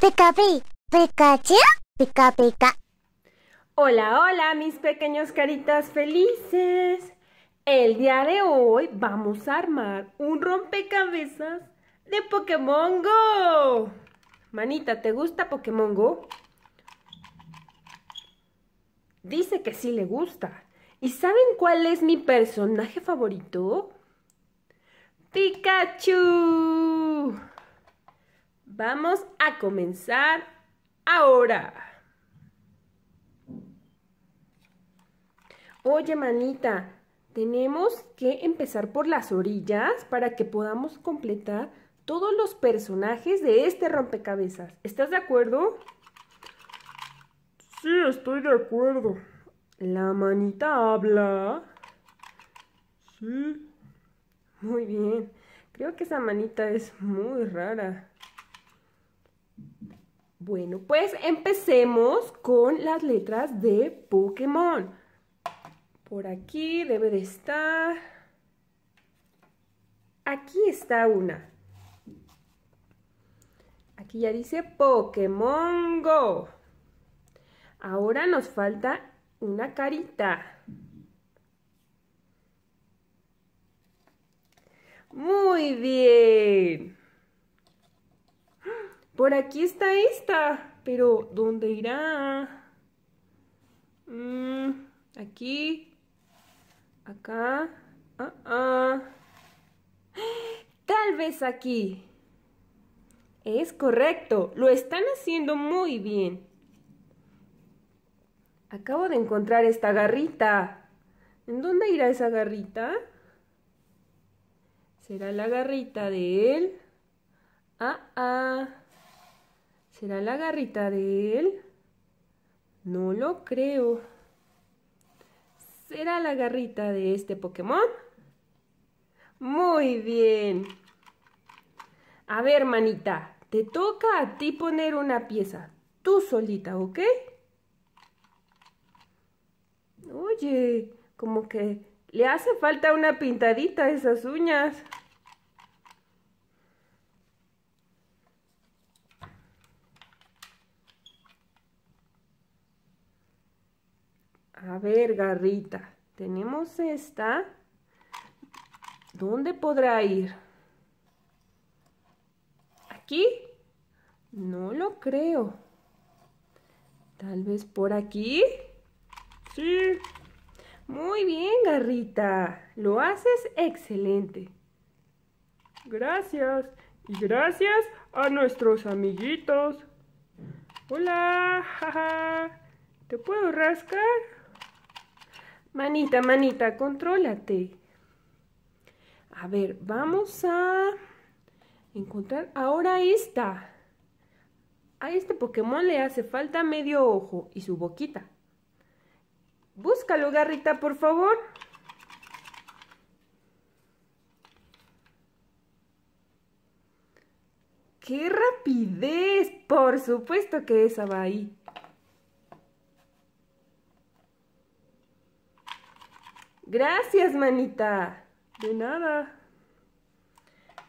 Pica, pi, Pikachu, pica, pica. Hola, hola, mis pequeños caritas felices. El día de hoy vamos a armar un rompecabezas de Pokémon Go. Manita, ¿te gusta Pokémon Go? Dice que sí le gusta. ¿Y saben cuál es mi personaje favorito? Pikachu. Vamos a comenzar ahora. Oye, manita, tenemos que empezar por las orillas para que podamos completar todos los personajes de este rompecabezas. ¿Estás de acuerdo? Sí, estoy de acuerdo. La manita habla. Sí. Muy bien. Creo que esa manita es muy rara. Bueno, pues empecemos con las letras de Pokémon. Por aquí debe de estar. Aquí está una. Aquí ya dice Pokémon Go. Ahora nos falta una carita. Muy bien. Por aquí está esta, pero ¿dónde irá? Mm, aquí, acá, ah, ah. Tal vez aquí. Es correcto, lo están haciendo muy bien. Acabo de encontrar esta garrita. ¿En dónde irá esa garrita? ¿Será la garrita de él? Ah, ah. ¿Será la garrita de él? No lo creo. ¿Será la garrita de este Pokémon? Muy bien. A ver, manita, te toca a ti poner una pieza. Tú solita, ¿ok? Oye, como que le hace falta una pintadita a esas uñas. A ver, garrita, tenemos esta. ¿Dónde podrá ir? ¿Aquí? No lo creo. Tal vez por aquí. Sí. Muy bien, garrita. Lo haces excelente. Gracias. Y gracias a nuestros amiguitos. Hola. ¿Te puedo rascar? Manita, manita, contrólate. A ver, vamos a encontrar ahora esta. A este Pokémon le hace falta medio ojo y su boquita. Búscalo, garrita, por favor. ¡Qué rapidez! Por supuesto que esa va ahí. Gracias, manita. De nada.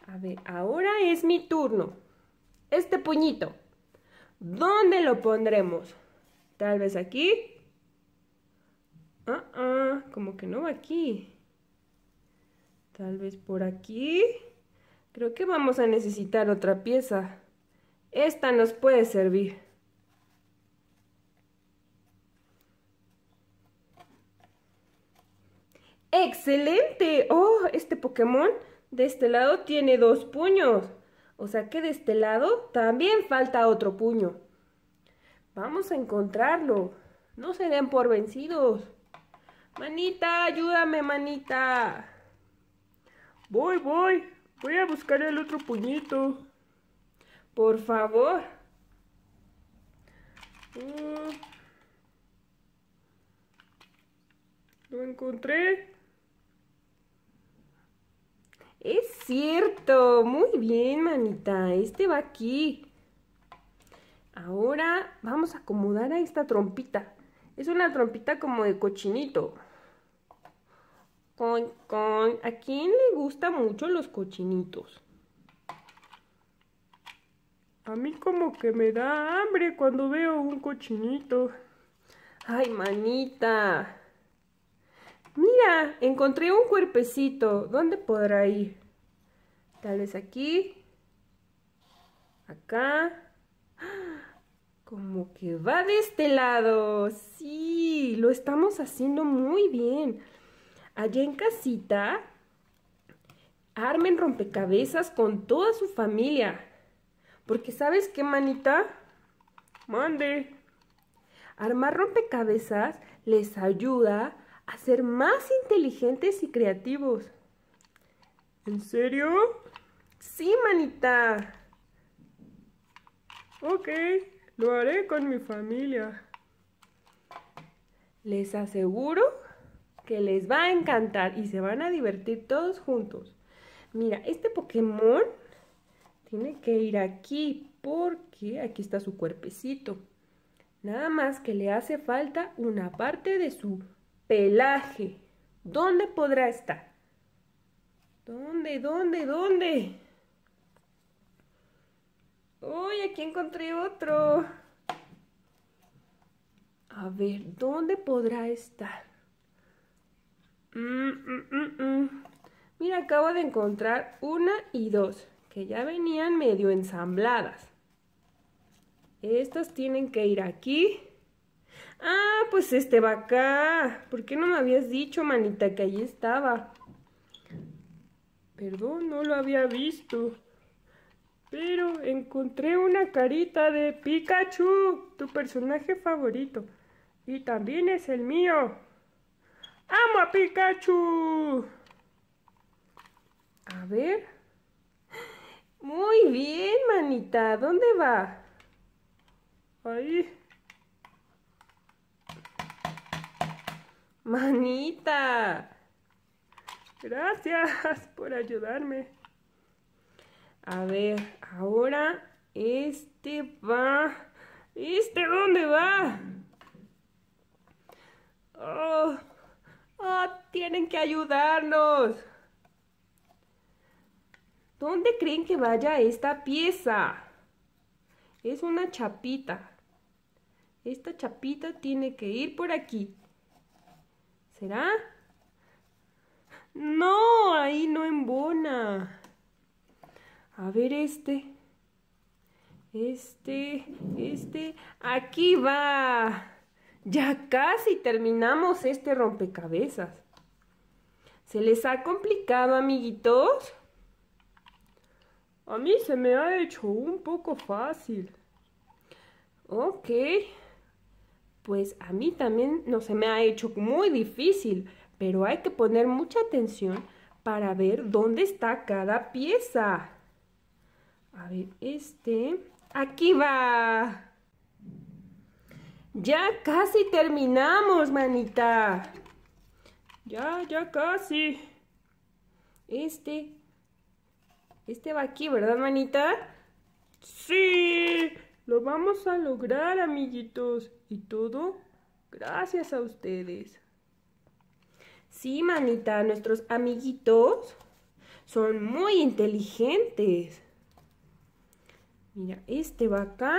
A ver, ahora es mi turno. Este puñito. ¿Dónde lo pondremos? Tal vez aquí. Ah, ah, como que no aquí. Tal vez por aquí. Creo que vamos a necesitar otra pieza. Esta nos puede servir. ¡Excelente! ¡Oh! Este Pokémon de este lado tiene dos puños. O sea que de este lado también falta otro puño. Vamos a encontrarlo. No se den por vencidos. Manita, ayúdame, manita. Voy, voy. Voy a buscar el otro puñito. Por favor. Mm. Lo encontré. Es cierto. Muy bien, manita. Este va aquí. Ahora vamos a acomodar a esta trompita. Es una trompita como de cochinito. Con, con. ¿A quién le gustan mucho los cochinitos? A mí como que me da hambre cuando veo un cochinito. Ay, manita. Encontré un cuerpecito. ¿Dónde podrá ir? Tal vez aquí. Acá. Como que va de este lado. Sí, lo estamos haciendo muy bien. Allá en casita, armen rompecabezas con toda su familia. Porque ¿sabes qué, manita? Mande. Armar rompecabezas les ayuda a ser más inteligentes y creativos. ¿En serio? Sí, manita. Ok, lo haré con mi familia. Les aseguro que les va a encantar y se van a divertir todos juntos. Mira, este Pokémon tiene que ir aquí porque aquí está su cuerpecito. Nada más que le hace falta una parte de su ¿Dónde podrá estar? ¿Dónde, dónde, dónde? Uy, aquí encontré otro. A ver, ¿dónde podrá estar? Mm, mm, mm, Mira, acabo de encontrar una y dos, que ya venían medio ensambladas. Estas tienen que ir aquí. Ah, pues este va acá. ¿Por qué no me habías dicho, manita, que ahí estaba? Perdón, no lo había visto. Pero encontré una carita de Pikachu, tu personaje favorito. Y también es el mío. ¡Amo a Pikachu! A ver. Muy bien, manita. ¿Dónde va? Ahí. Manita. Gracias por ayudarme. A ver, ahora este va. ¿Este dónde va? Oh, oh, tienen que ayudarnos. ¿Dónde creen que vaya esta pieza? Es una chapita. Esta chapita tiene que ir por aquí. ¿Será? No, ahí no embona. A ver este. Este, este. Aquí va. Ya casi terminamos este rompecabezas. ¿Se les ha complicado, amiguitos? A mí se me ha hecho un poco fácil. Ok. Pues a mí también no se me ha hecho muy difícil, pero hay que poner mucha atención para ver dónde está cada pieza. A ver, este... Aquí va. Ya casi terminamos, manita. Ya, ya casi. Este... Este va aquí, ¿verdad, manita? Sí. Lo vamos a lograr, amiguitos. Y todo gracias a ustedes. Sí, manita, nuestros amiguitos son muy inteligentes. Mira, este va acá.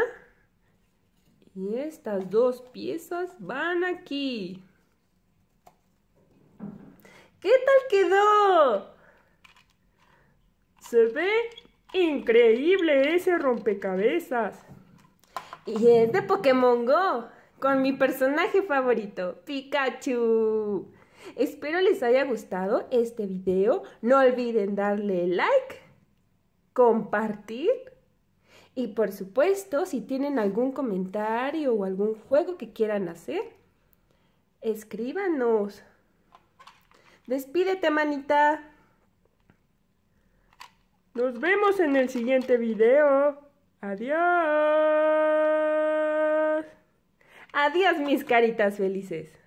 Y estas dos piezas van aquí. ¿Qué tal quedó? Se ve increíble ese rompecabezas. Y es de Pokémon Go, con mi personaje favorito, Pikachu. Espero les haya gustado este video. No olviden darle like, compartir y por supuesto, si tienen algún comentario o algún juego que quieran hacer, escríbanos. Despídete, manita. Nos vemos en el siguiente video. Adiós. Adiós, mis caritas felices.